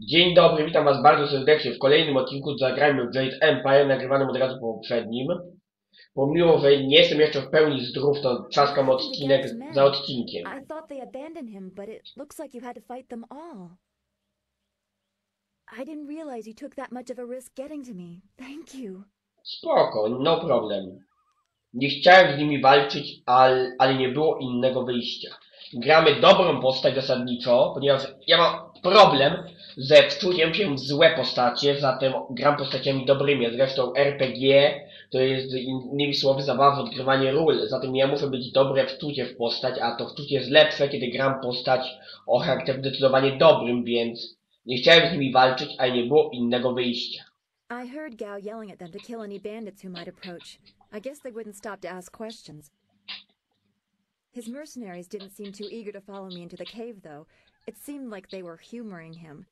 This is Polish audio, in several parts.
Dzień dobry, witam was bardzo serdecznie w kolejnym odcinku Zagrajmy w Jade Empire, nagrywanym od razu po poprzednim. Pomimo, że nie jestem jeszcze w pełni zdrów, to trzaskam odcinek za odcinkiem. Spoko, no problem. Nie chciałem z nimi walczyć, ale, ale nie było innego wyjścia. Gramy dobrą postać zasadniczo, ponieważ ja mam problem ze wczuciem się w złe postacie, zatem gram postaciami dobrymi. Zresztą RPG to jest innymi słowy zabawa w odgrywanie ról, zatem ja muszę być dobre wczucie w postać, a to wczucie jest lepsze, kiedy gram postać o charakterze zdecydowanie dobrym, więc nie chciałem z nimi walczyć, ale nie było innego wyjścia. I heard Gao yelling at them to kill any bandits who might approach. I guess they wouldn't stop to ask questions. His mercenaries didn't seem too eager to follow me into the cave, though. It seemed like they were humoring him.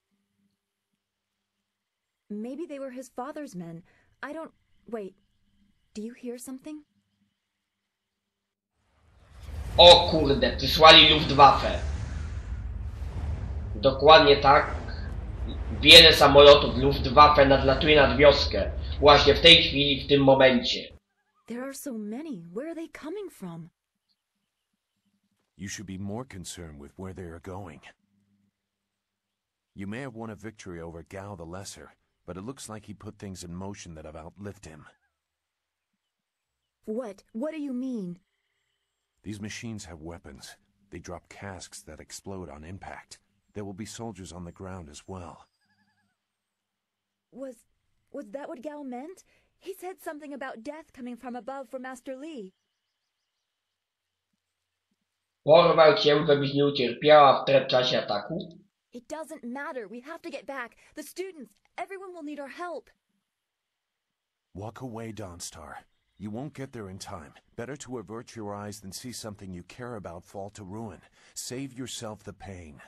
Maybe they were his father's men. I don't. Wait. Do you hear something? O kurde, przysłali Luftwaffe. Dokładnie tak. Wiele samolotów Luftwaffe nadlatuje nad wioskę. Właśnie w tej chwili, w tym momencie. There are so many. Where are they coming from? You should be more concerned with where they are going. You may have won a victory over Gao the Lesser, but it looks like he put things in motion that have outlived him. What? What do you mean? These machines have weapons. They drop casks that explode on impact. There will be soldiers on the ground as well. Was. Was that what Gao meant? He said something about death coming from above for Master Li. Porwał cię, żebyś nie ucierpiała w czasie ataku? It doesn't matter. We have to get back. The students, everyone will need our help. Walk away, Dawnstar. You won't get there in time. Better to avert your eyes than see something you care about fall to ruin. Save yourself the pain.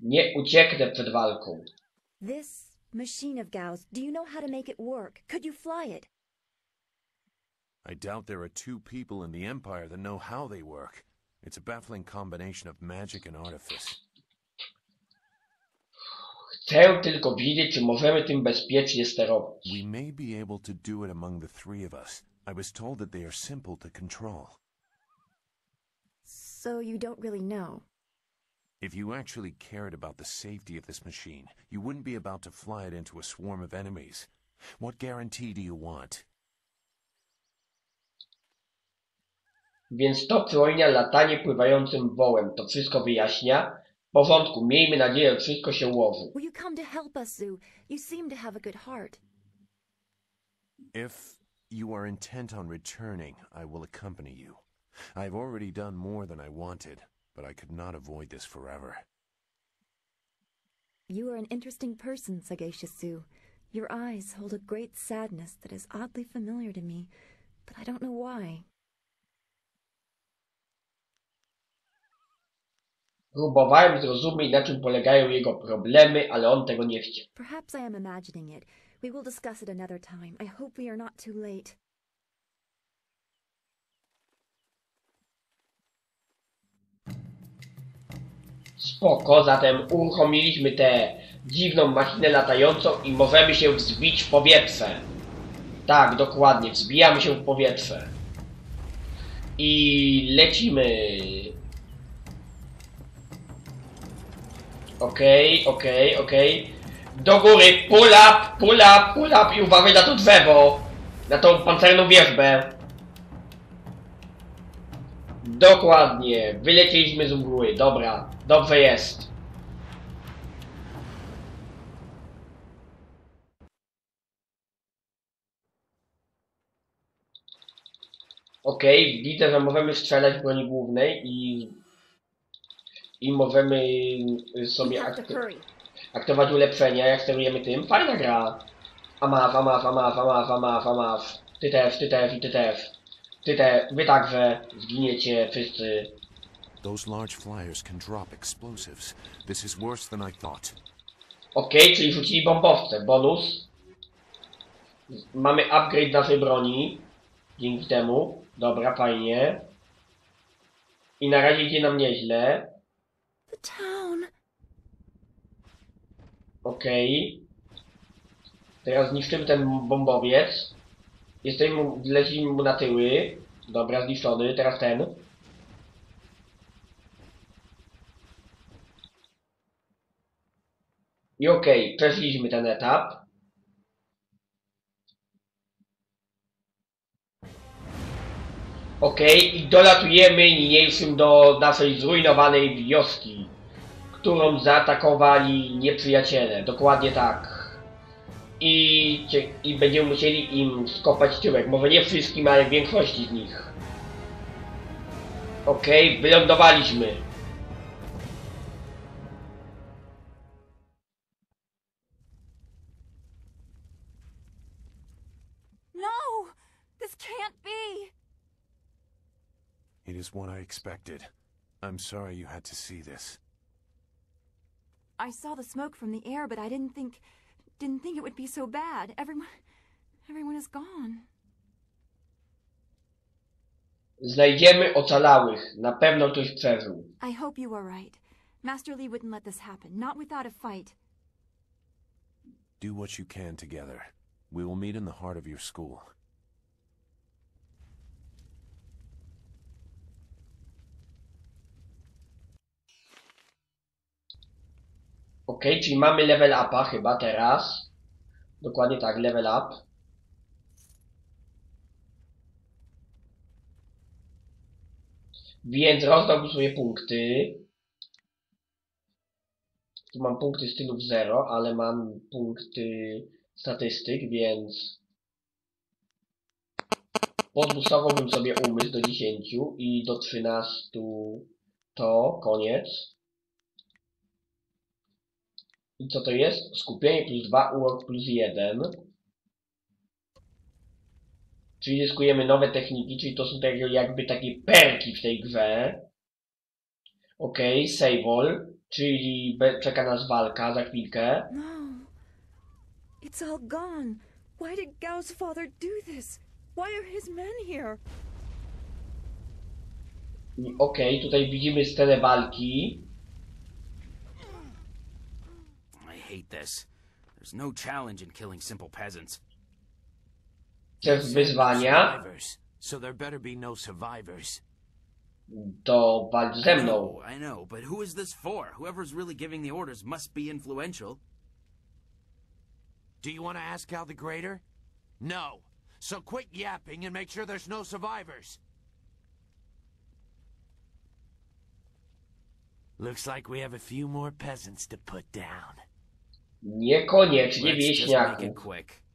Nie ucieknę przed walką. This machine of Gao's, do you know how to make it work? Could you fly it? I doubt there are two people in the Empire that know how they work. It's a baffling combination of magic and artifice. Chcę tylko wiedzieć, czy możemy tym bezpiecznie sterować. We may be able to do it among the three of us. I was told that they are simple to control. So you don't really know. If you actually cared about the safety of this machine, you wouldn't be about to fly it into a swarm of enemies. What guarantee do you want? Więc to przypomina latanie pływającym wołem. To wszystko wyjaśnia. W porządku, miejmy nadzieję, że wszystko się ułoży. Will you come to help us, Zoo? You seem to have a good heart. If you are intent on returning, I will accompany you. I've already done more than I wanted, but I could not avoid this forever. You are an interesting person, Sagacious Zoo. Your eyes hold a great sadness that is oddly familiar to me, but I don't know why. Próbowałem zrozumieć, na czym polegają jego problemy, ale on tego nie chciał. Perhaps I am imagining it. We will discuss it another time. I hope we are not too late. Spoko, zatem uruchomiliśmy tę dziwną machinę latającą i możemy się wzbić w powietrze. Tak, dokładnie, wzbijamy się w powietrze. I lecimy. Okej, okej, okej. Do góry, pull up, pull up, pull up i uważaj na to drzewo. Na tą pancerną wierzbę. Dokładnie, wylecieliśmy z góry, dobra, dobrze jest. Okej, widzę, że możemy strzelać broni głównej i... I możemy sobie akty aktywować ulepszenia, jak sterujemy tym. Fajna gra. Amaf, amaf, amaf, amaf, amaf, amaf. Ty też, ty też i ty też. Ty te, wy także zginiecie wszyscy. Those large flyers can drop explosives. This is worse than I thought. Okej, czyli rzucili bombowce. Bonus. Mamy upgrade naszej broni. Dzięki temu. Dobra, fajnie. I na razie idzie nam nieźle. Okej. Teraz zniszczymy ten bombowiec. Jesteśmy wleźliśmy mu na tyły. Dobra, zniszczony. Teraz ten. I okej, przeszliśmy ten etap. Okej, i dolatujemy niniejszym do naszej zrujnowanej wioski, którą zaatakowali nieprzyjaciele. Dokładnie tak. I, I będziemy musieli im skopać tyłek. Może nie wszystkim, ale większości z nich. Okej, wylądowaliśmy. Is what I expected. I'm sorry you had to see this. I saw the smoke from the air, but I didn't think didn't think it would be so bad. Everyone everyone is gone. Znajdziemy ocalałych. Na pewno ktoś przeżył. I hope you are right. Master Lee wouldn't let this happen, not without a fight. Do what you can together. We will meet in the heart of your school. Ok, czyli mamy level upa chyba teraz. Dokładnie tak, level up. Więc rozdałbym sobie punkty. Tu mam punkty stylów 0, ale mam punkty statystyk, więc podbustowałbym sobie umysł do 10 i do 13 to koniec. I co to jest? Skupienie plus 2, urok plus 1. Czyli zyskujemy nowe techniki, czyli to są takie jakby takie perki w tej grze. Ok, save all, czyli czeka nas walka za chwilkę. No. It's all gone. Why did Gao's father do this? Why are his men here? I Ok, tutaj widzimy scenę walki. Hate this. There's no challenge in killing simple peasants. Wyzwania Survivors. So there better be no survivors. to walcz ze I mną. know, I know, but who is this for? Whoever's really giving the orders must be influential. Do you want to ask Al the Greater? No. So quit yapping and make sure there's no survivors. Looks like we have a few more peasants to put down. Niekoniecznie quick.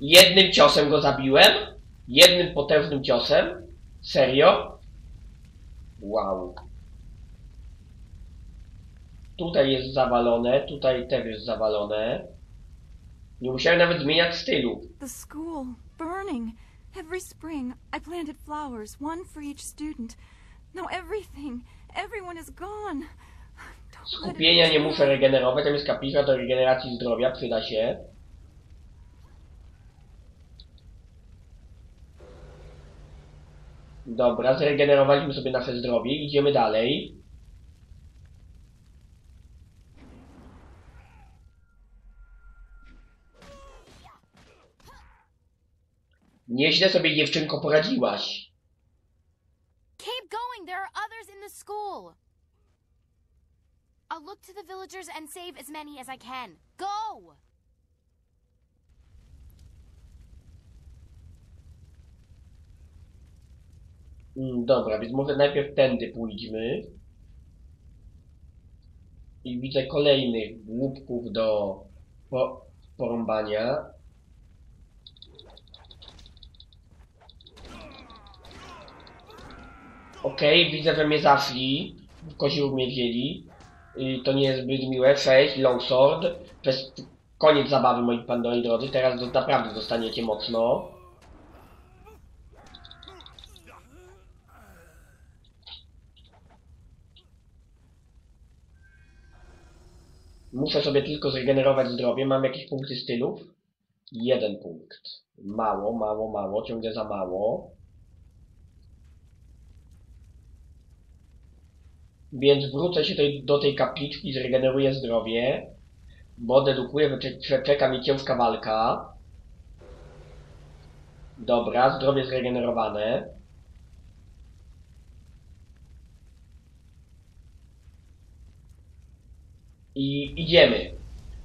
Jednym ciosem go zabiłem? Jednym potężnym ciosem? Serio? Wow. Tutaj jest zawalone, tutaj też jest zawalone. Nie musiałem nawet zmieniać stylu. The school burning. Every spring I planted flowers, one for each student. Now everything, everyone is gone. Skupienia nie muszę regenerować, tam jest kaplica do regeneracji zdrowia, przyda się. Dobra, zregenerowaliśmy sobie nasze zdrowie, idziemy dalej. Nieźle sobie dziewczynko poradziłaś. Keep going. There are others in the school. I'll look to the villagers and save as many as I can. Go! Mm, Dobra, więc może najpierw tędy pójdźmy. I widzę kolejnych głupków do po, porąbania. Okej, widzę, że mnie zaszli. Koził mnie wzięli. To nie jest zbyt miłe. 6, longsword. Jest koniec zabawy, moi pandoi drodzy. Teraz do, naprawdę dostaniecie mocno. Muszę sobie tylko zregenerować zdrowie. Mam jakieś punkty stylów? Jeden punkt. Mało, mało, mało. Ciągle za mało. Więc wrócę się do tej kapliczki, zregeneruję zdrowie. Bo dedukuję, że cze- czeka mnie ciężka walka. Dobra, zdrowie zregenerowane. I idziemy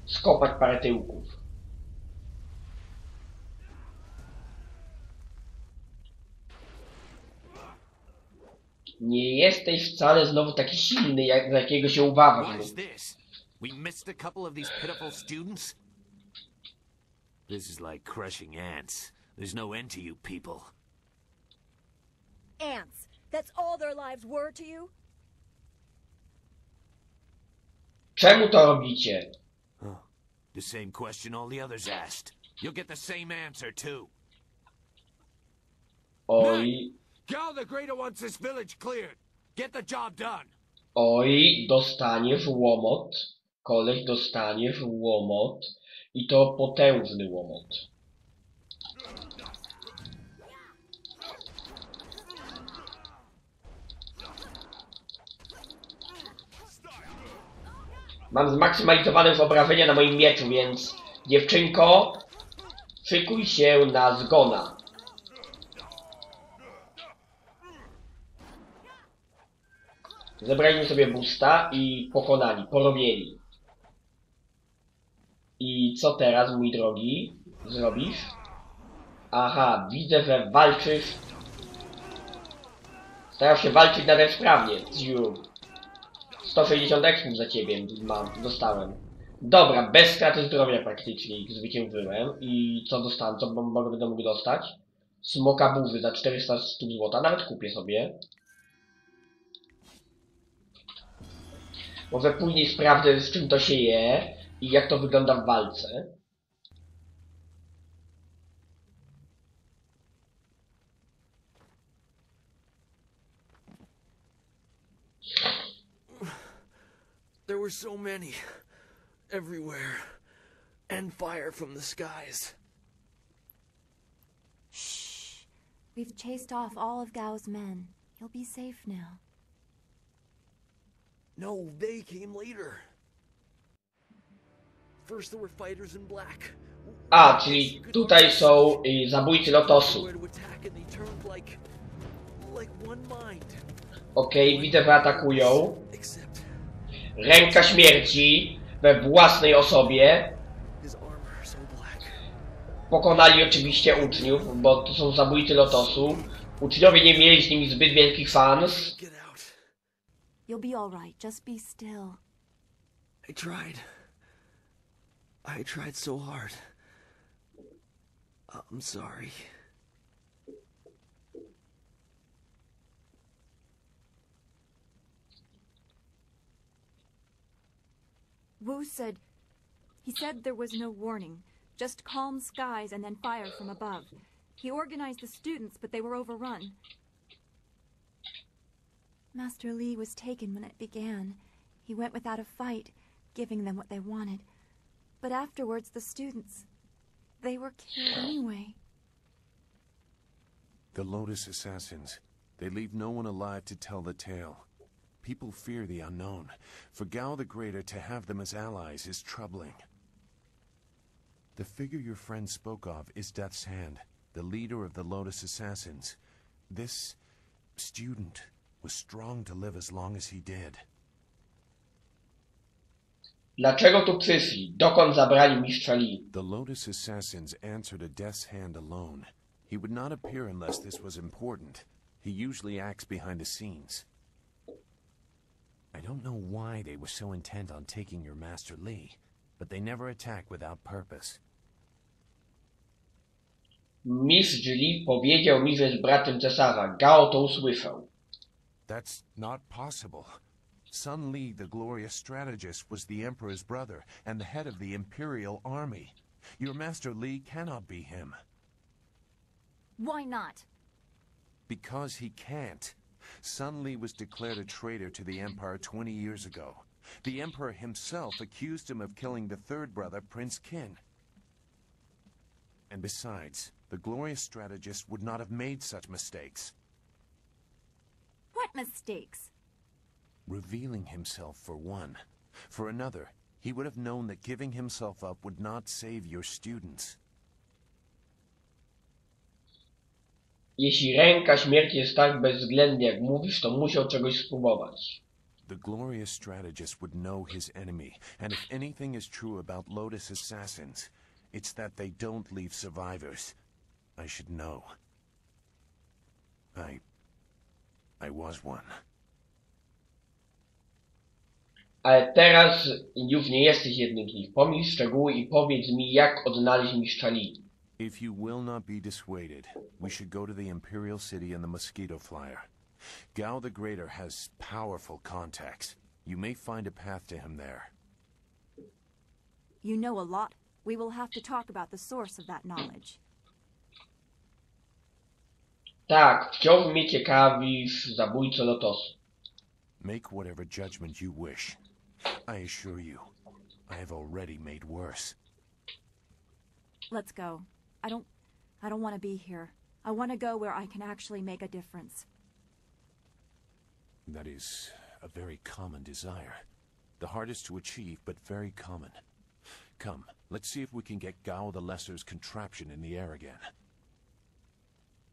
skopać parę tyłków. Nie jesteś wcale znowu taki silny, jak za jakiego się uważasz. is this? We missed a couple of these pitiful students? This is like crushing ants. There's no end to you people. Ants. That's all their lives were to you? Czemu to robicie? The same question all the others asked. You'll get the same answer, too. Oj, Gal the Greater wants this village cleared. Get the job done. oj, dostaniesz łomot. Koleś dostaniesz łomot. I to potężny łomot. Mam zmaksymalizowane już obrażenia na moim mieczu, więc dziewczynko, szykuj się na zgona. Zebraliśmy sobie busta i pokonali, porobieni. I co teraz, mój drogi, zrobisz? Aha, widzę, że walczysz. Starasz się walczyć nawet sprawnie. Ziu. 160 eksów za ciebie mam, dostałem. Dobra, bez straty zdrowia praktycznie ich zwyciężyłem. I co dostałem? Co będę mógł dostać? Smoka burzy za 400 sztuk złota. Nawet kupię sobie. Może później sprawdzę z czym to się je i jak to wygląda w walce. There were so many. Everywhere. And fire from the skies. Shh. We've chased off all of Gao's men. You'll be safe now. No, they came later. First there were fighters in black. A, czyli tutaj są y, zabójcy lotosu. Okej, widzę, że atakują. Ręka śmierci we własnej osobie. Pokonali oczywiście uczniów, bo to są zabójcy lotosu. Uczniowie nie mieli z nimi zbyt wielkich fans. You'll be all right. Just be still. I tried. I tried so hard. Uh, I'm sorry. Wu said. He said there was no warning, just calm skies and then fire from above. He organized the students, but they were overrun. Master Li was taken when it began. He went without a fight, giving them what they wanted. But afterwards, the students. They were killed anyway. The Lotus Assassins. They leave no one alive to tell the tale. People fear the unknown. For Gao the Greater to have them as allies is troubling. The figure your friend spoke of is Death's Hand, the leader of the Lotus Assassins. This student was strong to live as long as he did. Dlaczego tu? Dokąd zabrali mistrza Li? The Lotus Assassins answered a Death's Hand alone. He would not appear unless this was important. He usually acts behind the scenes. I don't know why they were so intent on taking your Master Li, but they never attack without purpose. Mistrz Li powiedział mi, że jest bratem cesarza. Gao to usłyszał. That's not possible. Sun Li, the glorious strategist, was the Emperor's brother and the head of the Imperial Army. Your Master Li cannot be him. Why not? Because he can't. Sun Li was declared a traitor to the Empire 20 years ago. The Emperor himself accused him of killing the third brother, Prince Kin. And besides, the glorious strategist would not have made such mistakes. What mistakes? Revealing himself for one. For another, he would have known that giving himself up would not save your students. Jeśli ręka śmierci jest tak bezwzględna, jak mówisz, to musiał czegoś spróbować. The glorious strategist would know his enemy, and if anything is true about Lotus assassins, it's that they don't leave survivors. I should know. I... I was one. Ale teraz już nie jesteś jednym z nich. Pomij szczegóły i powiedz mi, jak odnaleźć mistrza Lee. If you will not be dissuaded, we should go to the Imperial City in the Mosquito Flyer. Gao the Greater has powerful contacts. You may find a path to him there. You know a lot. We will have to talk about the source of that knowledge. Tak, wciąż mnie ciekawisz, zabójco Lotosu. Make whatever judgment you wish. I assure you, I have already made worse. Let's go. I don't I don't want to be here. I want to go where I can actually make a difference. That is a very common desire. The hardest to achieve, but very common. Come, let's see if we can get Gao the Lesser's contraption in the air again.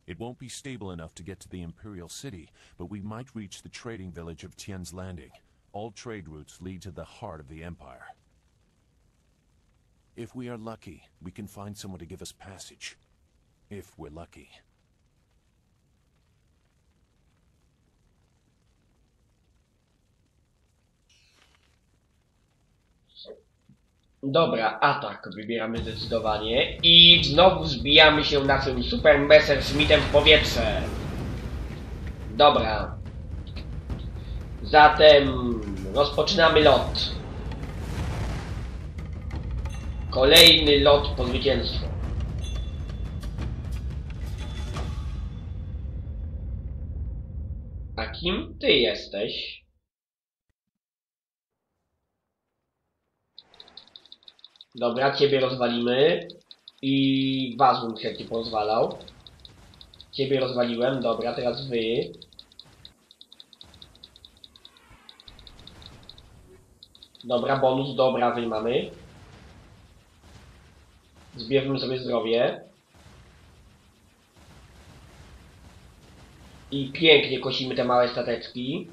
It won't be stable enough to get to the Imperial City, but we might reach the trading village of Tien's Landing. All trade routes lead to the heart of the Empire. If we are lucky, we can find someone to give us passage. If we're lucky. Dobra, atak wybieramy zdecydowanie i znowu zbijamy się naszym Super Messerschmittem w powietrze. Dobra. Zatem rozpoczynamy lot. Kolejny lot po zwycięstwo. A kim ty jesteś? Dobra, ciebie rozwalimy. I was bym chętnie porozwalał. Ciebie rozwaliłem, dobra, teraz wy. Dobra, bonus, dobra, wy mamy. Zbierzmy sobie zdrowie. I pięknie kosimy te małe stateczki.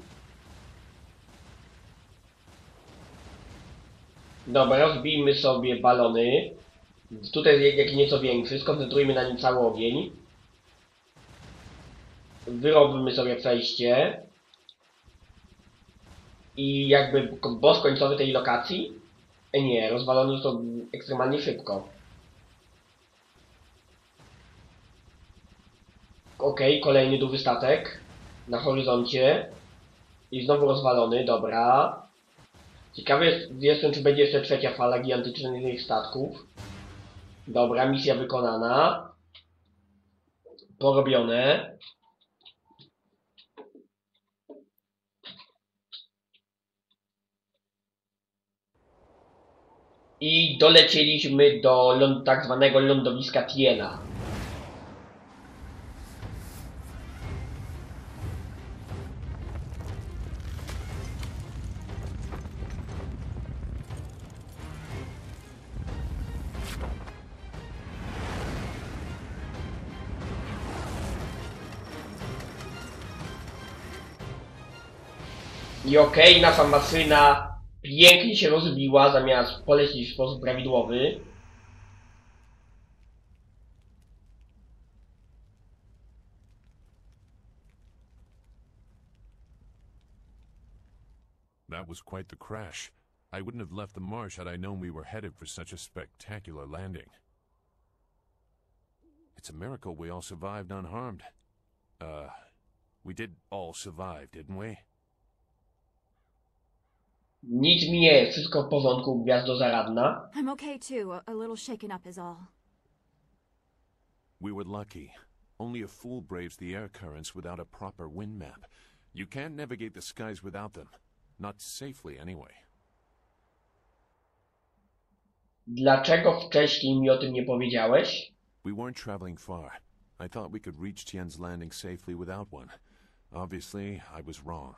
Dobra, rozbijmy sobie balony. Tutaj jest jakiś nieco większy, skoncentrujmy na nim cały ogień. Wyrobimy sobie przejście. I jakby boss końcowy tej lokacji? E nie, rozwalony to ekstremalnie szybko. Okej, kolejny duży statek na horyzoncie. I znowu rozwalony, dobra. Ciekawy jest, jestem, czy będzie jeszcze trzecia fala gigantycznych statków. Dobra, misja wykonana. Porobione. I dolecieliśmy do ląd, tak zwanego lądowiska Tiena. I okej, nasza maszyna pięknie się rozbiła, zamiast w sposób prawidłowy. That was quite the crash. I wouldn't have left the marsh had I known we were headed for such a spectacular landing. It's a miracle we all survived unharmed. Uh, we did all survive, didn't we? Nic mi nie jest, wszystko w porządku, gwiazdo zaradna. I'm okay too, a little shaken up is all. We were lucky. Only a fool braves the air currents without a proper wind map. You can't navigate the skies without them. Not safely anyway. Dlaczego wcześniej mi o tym nie powiedziałeś? We weren't traveling far. I thought we could reach Tien's landing safely without one. Obviously, I was wrong.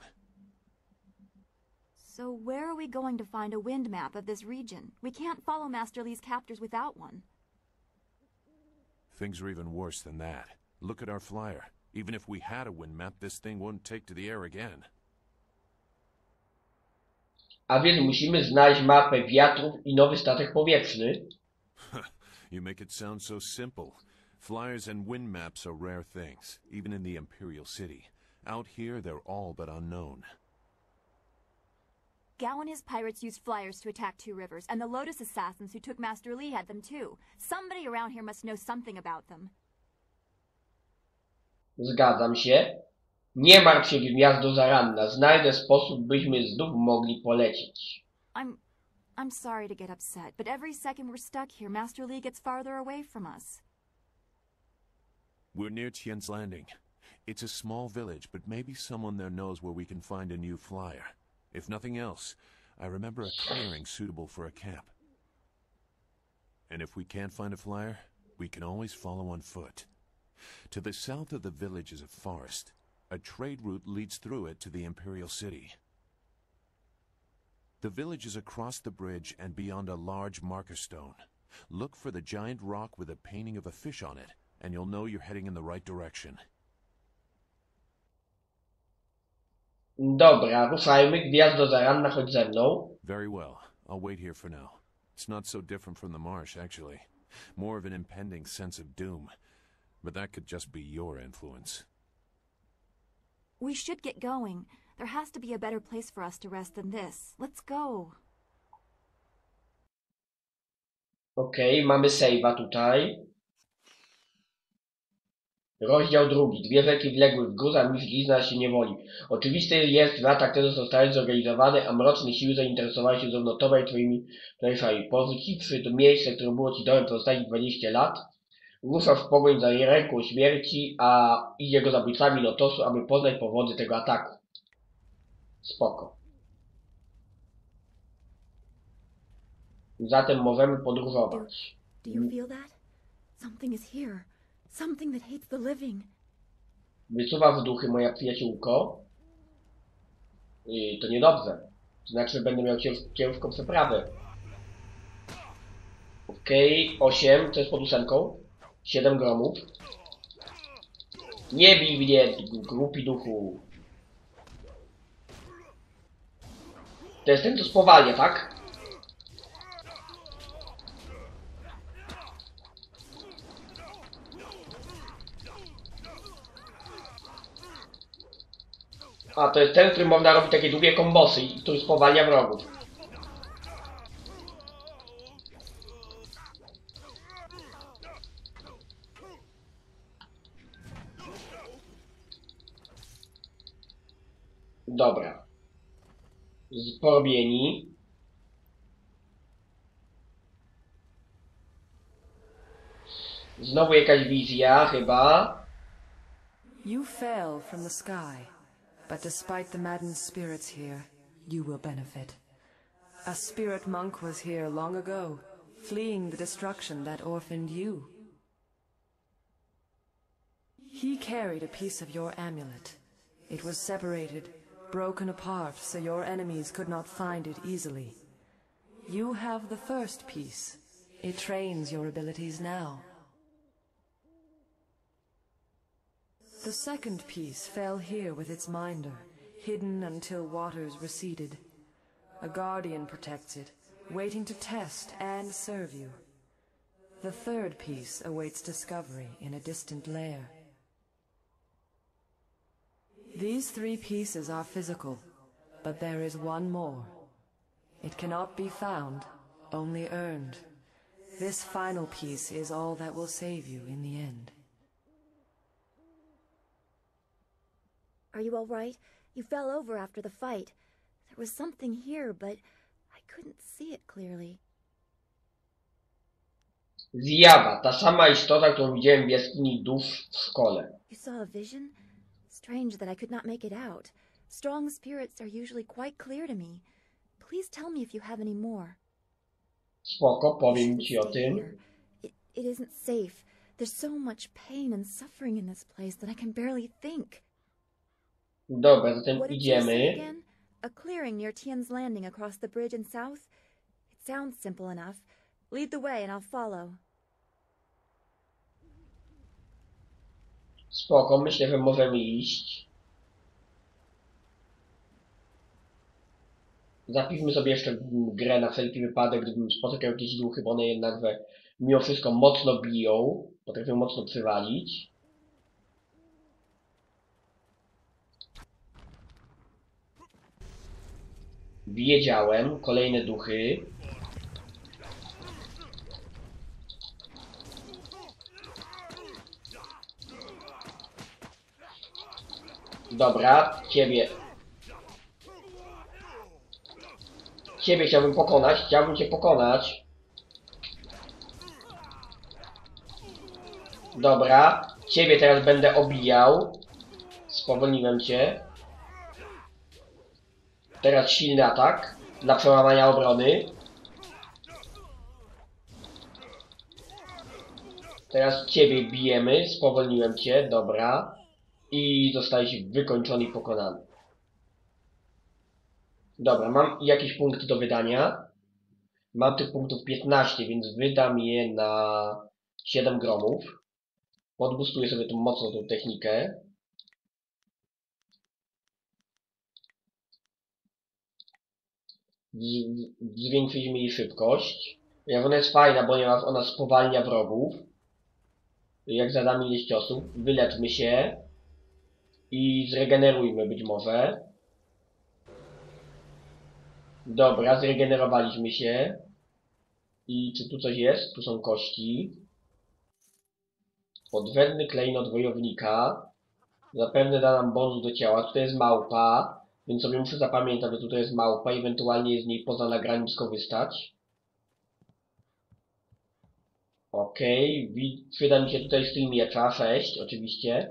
So where are we going to find a wind map of this region? We can't follow Master Lee's captors without one. Things are even worse than that. Look at our flyer. Even if we had a wind map, this thing wouldn't take to the air again. A więc musimy znaleźć mapę wiatrów i nowy statek powietrzny. You make it sound so simple. Flyers and wind maps are rare things, even in the Imperial City. Out here, they're all but unknown. Gao and his pirates used flyers to attack Two Rivers, and the Lotus assassins who took Master Lee had them too. Somebody around here must know something about them. Zgadzam się. Nie martw się, gwiazdo zaranna. Znajdę sposób, byśmy znów mogli polecieć. I'm I'm sorry to get upset, but every second we're stuck here, Master Lee gets farther away from us. We're near Tien's Landing. It's a small village, but maybe someone there knows where we can find a new flyer. If nothing else, I remember a clearing suitable for a camp. And if we can't find a flyer, we can always follow on foot. To the south of the village is a forest. A trade route leads through it to the Imperial City. The village is across the bridge and beyond a large marker stone. Look for the giant rock with a painting of a fish on it, and you'll know you're heading in the right direction. Dobra, ruszajmy. Gwiazdo zaranna, chodź ze mną. Very well. I'll wait here for now. It's not so different from the marsh, actually. More of an impending sense of doom. But that could just be your influence. We should get going. There has to be a better place for us to rest than this. Let's go. Okej, mamy save'a tutaj. Rozdział drugi. Dwie rzeki wległy w górę, a mistrz się niewoli. Oczywiste jest, że atak ten został zorganizowany, a mroczne siły zainteresowały się jak twoimi planszami. Powróciwszy do miejsca, które było ci domem przez ostatnich 20 lat, ruszasz w pogoń za ręką śmierci, a i jego zabójcami Lotosu, aby poznać powody tego ataku. Spoko. Zatem możemy podróżować. Do you feel that? Something that hates the living. Wysuwa w duchy moja przyjaciółko. I to niedobrze. Znaczy, że będę miał cięż, ciężką przeprawę. Okej, 8, co jest pod ósemką? 7 gromów. Nie bij mnie, głupi duchu. To jest ten, co spowalnia, tak? A, to jest ten, który można robić takie długie kombosy i który spowalnia wrogów. Dobra. Porobieni. Znowu jakaś wizja, chyba. You fell from the sky, but despite the maddened spirits here, you will benefit. A spirit monk was here long ago, fleeing the destruction that orphaned you. He carried a piece of your amulet. It was separated, broken apart, so your enemies could not find it easily. You have the first piece. It trains your abilities now. The second piece fell here with its minder, hidden until waters receded. A guardian protects it, waiting to test and serve you. The third piece awaits discovery in a distant lair. These three pieces are physical, but there is one more. It cannot be found, only earned. This final piece is all that will save you in the end. Are you all right? You fell over after the fight. There was something here, but I couldn't see it clearly. Zjawa, ta sama istota, którą widziałem w jaskini dusz w szkole. You saw a vision? Strange that I could not make it out. Strong spirits are usually quite clear to me. Please tell me if you have any more. Spoko, powiem ci o tym. It, it isn't safe. There's so much pain and suffering in this place that I can barely think. Dobra, zatem idziemy. A clearing near Tien's Landing across the bridge in south? It sounds simple enough. Lead the way and I'll follow. Spoko, myślę, że możemy iść. Zapiszmy sobie jeszcze grę na wszelki wypadek, gdybym spotykał jakieś duchy, bo one jednak we, mimo wszystko mocno biją, potrafią mocno przywalić. Wiedziałem, kolejne duchy. Dobra, ciebie. Ciebie chciałbym pokonać, chciałbym cię pokonać. Dobra, ciebie teraz będę obijał. Spowolniłem cię. Teraz silny atak dla przełamania obrony. Teraz ciebie bijemy, spowolniłem cię, dobra. I zostałeś wykończony i pokonany. Dobra, mam jakieś punkty do wydania. Mam tych punktów 15, więc wydam je na 7 gromów. Podbustuję sobie tą mocną tą technikę. Zwiększyliśmy jej szybkość. Jak ona jest fajna, ponieważ ona spowalnia wrogów. Jak zadamy ileś ciosów, wyleczmy się i zregenerujmy być może. Dobra, zregenerowaliśmy się. I czy tu coś jest? Tu są kości. Podwędny klejnot wojownika. Zapewne da nam bonus do ciała. Tutaj jest małpa, więc sobie muszę zapamiętać, że tutaj jest małpa ewentualnie z niej poza nagraniem skorzystać. Okej, wi- przyda mi się tutaj styl miecza, 6 oczywiście.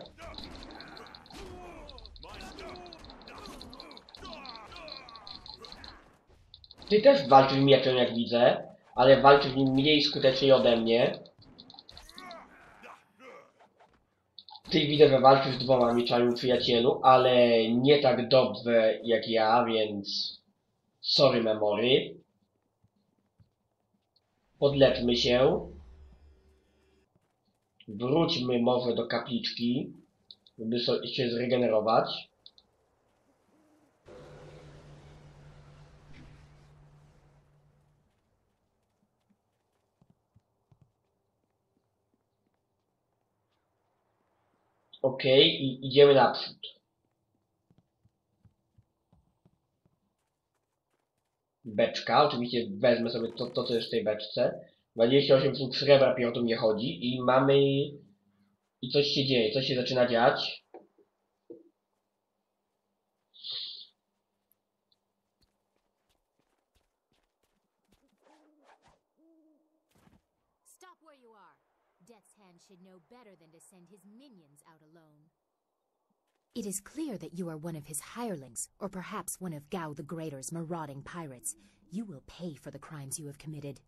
Ty też walczysz mieczem jak widzę, ale walczysz nim mniej skutecznie ode mnie. Ty widzę, że walczysz dwoma mieczami przyjacielu, ale nie tak dobrze jak ja, więc sorry memory. Podleczmy się. Wróćmy może do kapliczki, so- się zregenerować. Okej, i idziemy naprzód. Beczka, oczywiście wezmę sobie to, to co jest w tej beczce. 28 sztuk srebra piotr mnie chodzi i mamy... I coś się dzieje, coś się zaczyna dziać. Send his minions out alone. It is clear that you are one of his hirelings, or perhaps one of Gao the Greater's marauding pirates. You will pay for the crimes you have committed.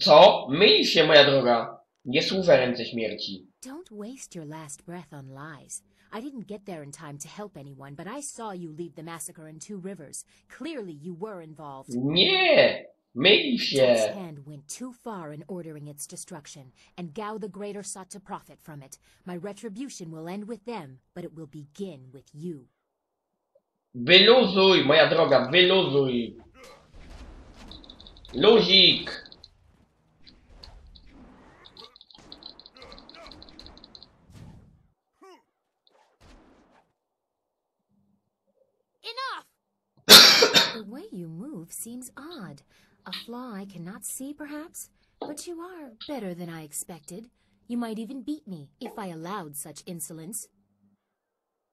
Co? Się, moja droga. Nie służę ręce śmierci. Don't waste your last breath on lies. I didn't get there in time to help anyone, but I saw you lead the massacre in Two Rivers. Clearly you were involved. Nie! Mylisz Death's się. hand went too far in ordering its destruction, and Gao the Greater sought to profit from it. My retribution will end with them, but it will begin with you. Wyluzuj, moja droga, wyluzuj. Luzik. The way you move seems odd. A flaw I cannot see, perhaps? But you are better than I expected. You might even beat me if I allowed such insolence.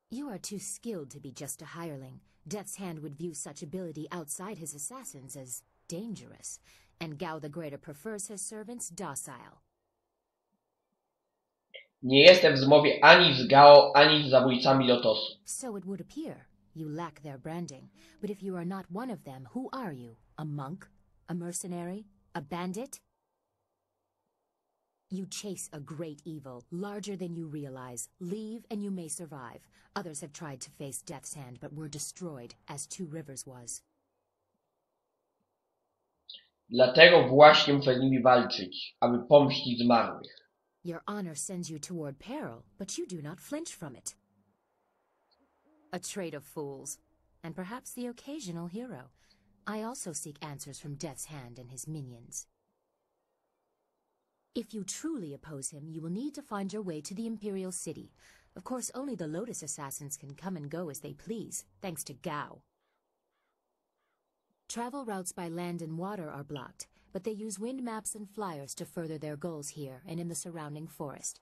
You are too skilled to be just a hireling. Death's Hand would view such ability outside his assassins as dangerous, and Gao the Greater prefers his servants docile. Nie jestem w zmowie ani z Gao, ani z zabójcami Lotosu. So it would appear. You lack their branding. But if you are not one of them, who are you? A monk? A mercenary? A bandit? You chase a great evil, larger than you realize. Leave and you may survive. Others have tried to face Death's Hand, but were destroyed, as Two Rivers was. Dlatego właśnie muszę nimi walczyć, aby pomścić zmarłych. Your honor sends you toward peril, but you do not flinch from it. A trait of fools, and perhaps the occasional hero. I also seek answers from Death's Hand and his minions. If you truly oppose him, you will need to find your way to the Imperial City. Of course, only the Lotus Assassins can come and go as they please, thanks to Gao. Travel routes by land and water are blocked, but they use wind maps and flyers to further their goals here and in the surrounding forest.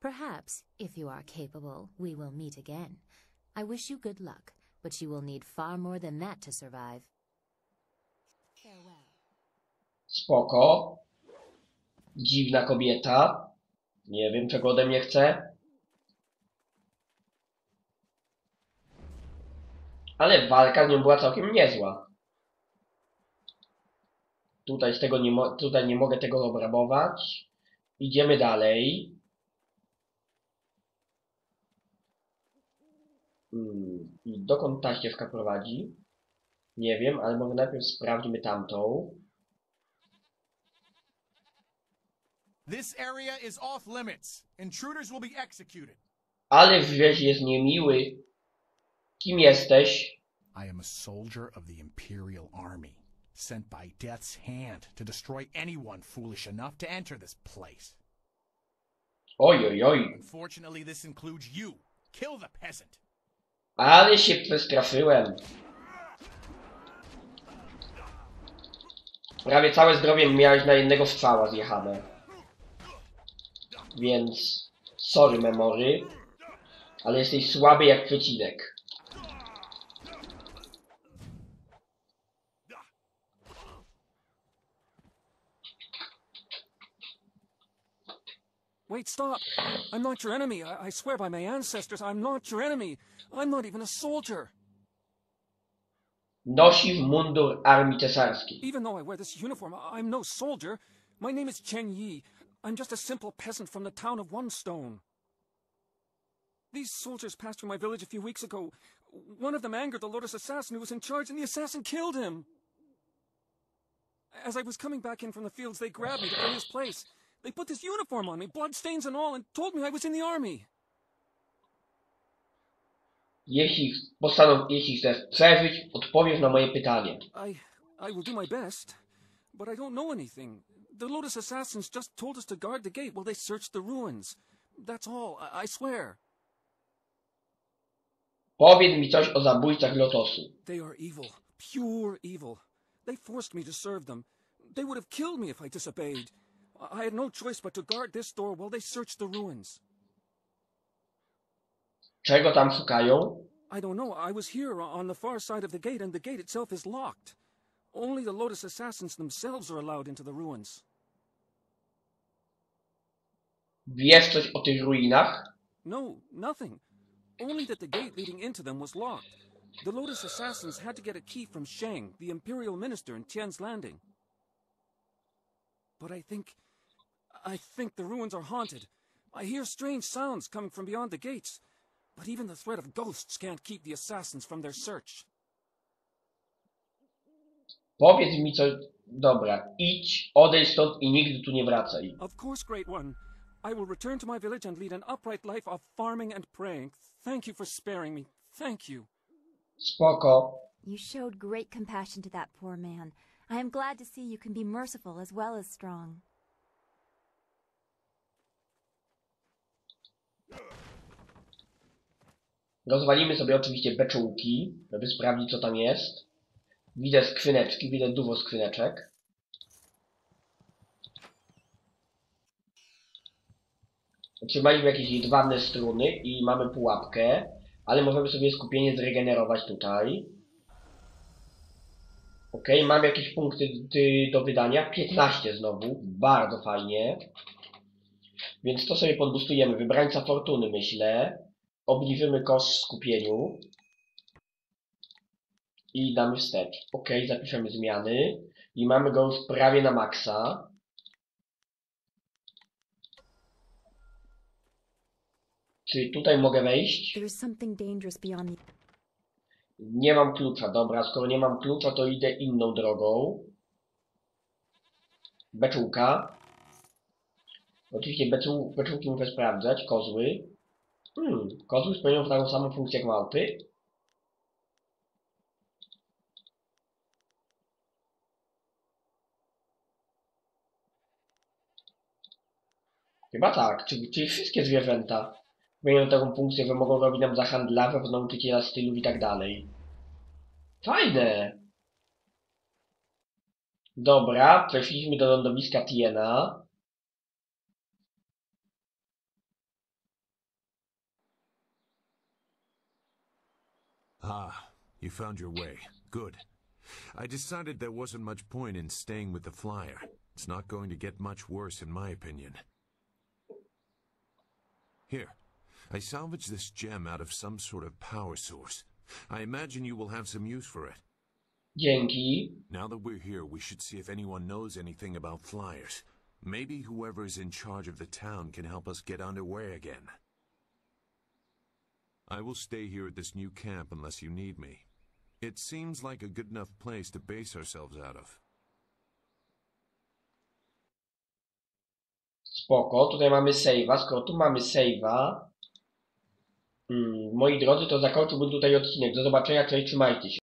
Perhaps, if you are capable, we will meet again. I wish you good luck, but you will need far more than that to survive. Spoko. Dziwna kobieta. Nie wiem, czego ode mnie chce. Ale walka z nią była całkiem niezła. Tutaj z tego nie, mo- tutaj nie mogę tego obrabować. Idziemy dalej. Hmm. I dokąd ta ścieżka prowadzi? Nie wiem, ale może najpierw sprawdźmy tamtą. This area is off limits. Intruders will be executed. Ale żeś jest niemiły. Kim jesteś? I am a soldier of the Imperial Army, sent by Death's Hand to destroy anyone foolish enough to enter this place. Oj, oj, oj. Unfortunately, this includes you. Kill the peasant. Ale się przestraszyłem. Prawie całe zdrowie miałeś na jednego strzała zjechane. Więc... Sorry, memory. Ale jesteś słaby jak przecinek. Wait, stop! I'm not your enemy. I, I swear by my ancestors, I'm not your enemy. I'm not even a soldier. Nosi mundur armii cesarskiej. Even though I wear this uniform, I'm no soldier. My name is Chen Yi. I'm just a simple peasant from the town of One Stone. These soldiers passed through my village a few weeks ago. One of them angered the Lotus assassin who was in charge, and the assassin killed him. As I was coming back in from the fields, they grabbed me to bring his place. They put this uniform on me, bloodstains and all, and told me I was in the army. Jeśli postanow... jeśli chcesz przeżyć, odpowiesz na moje pytanie. I I will do my best, but I don't know anything. The Lotus assassins just told us to guard the gate while they searched the ruins. That's all, I, I swear. Powiedz mi coś o zabójcach Lotosu. They are evil, pure evil. They forced me to serve them. They would have killed me if I disobeyed. I had no choice but to guard this door while they searched the ruins. Czego tam szukają? I don't know. I was here on the far side of the gate, and the gate itself is locked. Only the Lotus assassins themselves are allowed into the ruins. Wiesz coś o tych ruinach? No, nothing. Only that the gate leading into them was locked. The Lotus assassins had to get a key from Shang, the imperial minister in Tian's Landing. But I think. I think the ruins are haunted. I hear strange sounds coming from beyond the gates. But even the threat of ghosts can't keep the assassins from their search. Powiedz mi coś... Dobra, idź, odejdź stąd i nigdy tu nie wracaj. Of course, Great One. I will return to my village and lead an upright life of farming and praying. Thank you for sparing me. Thank you. Spoko. You showed great compassion to that poor man. I am glad to see you can be merciful as well as strong. Rozwalimy sobie oczywiście beczułki, żeby sprawdzić co tam jest. Widzę skrzyneczki, widzę dużo skrzyneczek. Otrzymaliśmy jakieś jedwabne struny i mamy pułapkę, ale możemy sobie skupienie zregenerować tutaj. Ok, mam jakieś punkty do wydania, 15 znowu, bardzo fajnie. Więc to sobie podbustujemy, wybrańca fortuny myślę. Obniżymy koszt w skupieniu. I damy wstecz. Ok, zapiszemy zmiany. I mamy go już prawie na maksa. Czy tutaj mogę wejść? Nie mam klucza. Dobra, skoro nie mam klucza, to idę inną drogą. Beczułka. Oczywiście beczuł, beczułki muszę sprawdzać. Kozły. Hmm, kozły spełnią taką samą funkcję jak małpy. Chyba tak. Czyli, czyli wszystkie zwierzęta mają taką funkcję, że mogą robić nam za handlarza, w nauczyciela i tak dalej. Fajne! Dobra, przeszliśmy do lądowiska Tiena. Ah, you found your way. Good. I decided there wasn't much point in staying with the flyer. It's not going to get much worse, in my opinion. Here, I salvaged this gem out of some sort of power source. I imagine you will have some use for it. Dzięki. Now that we're here, we should see if anyone knows anything about flyers. Maybe whoever is in charge of the town can help us get underway again. I will stay here at this new camp unless you need me. It seems like a good enough place to base ourselves out of. Spoko, tutaj mamy save'a. Skoro tu mamy save'a, mm, moi drodzy, to zakończyłbym tutaj odcinek. Do zobaczenia, cześć, trzymajcie się.